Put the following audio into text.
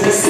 this